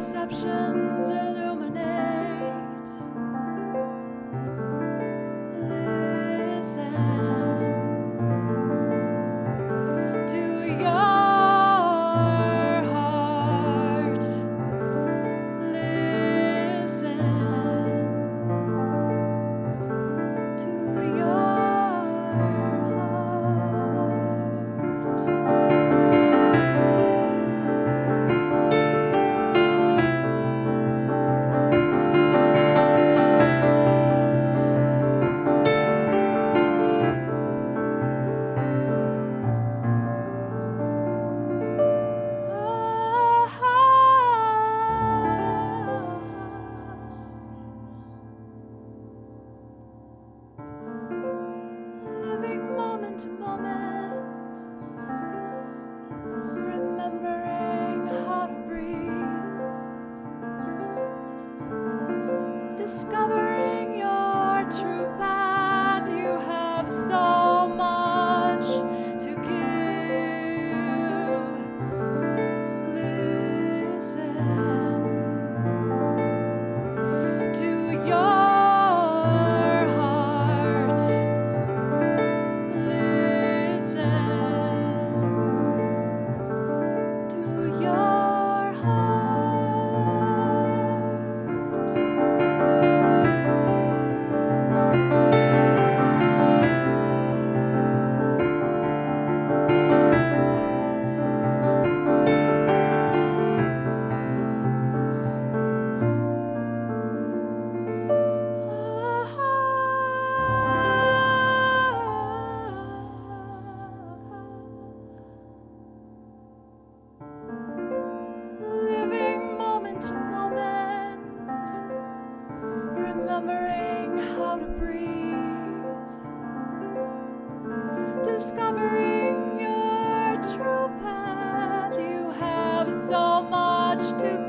perception. Moment, discovering your true path. You have so much to